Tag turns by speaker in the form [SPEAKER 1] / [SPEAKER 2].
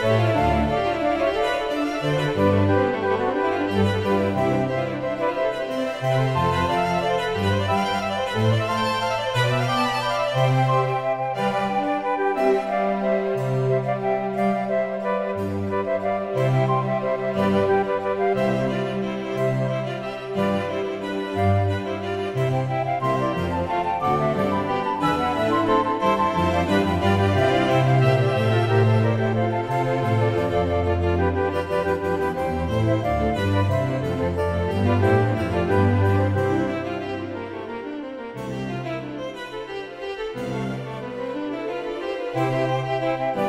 [SPEAKER 1] Thank you. Música